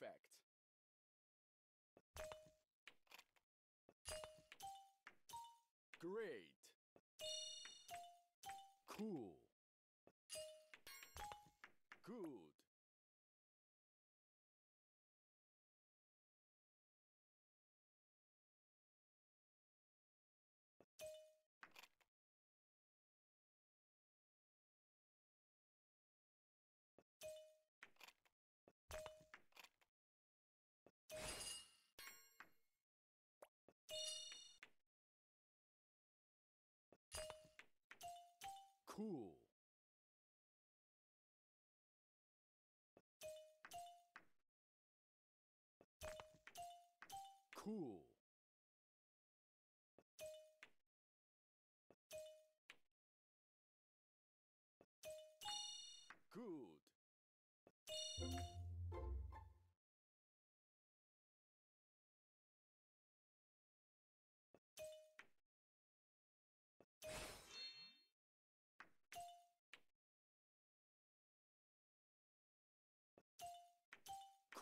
Perfect. Great. Cool. Cool. Cool.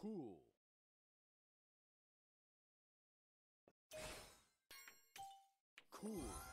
Cool. Cool.